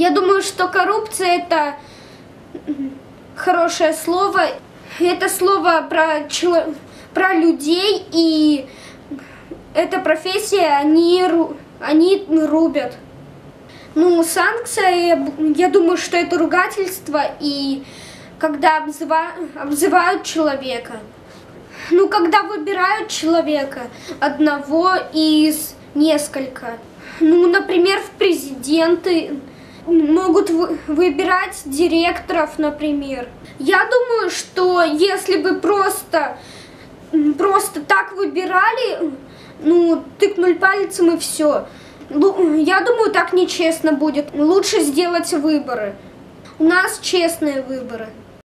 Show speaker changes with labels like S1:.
S1: Я думаю, что коррупция это хорошее слово. Это слово про, чело- про людей, и эта профессия, они, ру- они рубят. Ну, санкция, я, думаю, что это ругательство, и когда обзыва- обзывают человека. Ну, когда выбирают человека, одного из несколько. Ну, например, в президенты могут вы- выбирать директоров, например. Я думаю, что если бы просто, просто так выбирали, ну, тыкнули пальцем и все. Я думаю, так нечестно будет. Лучше сделать выборы. У нас честные выборы.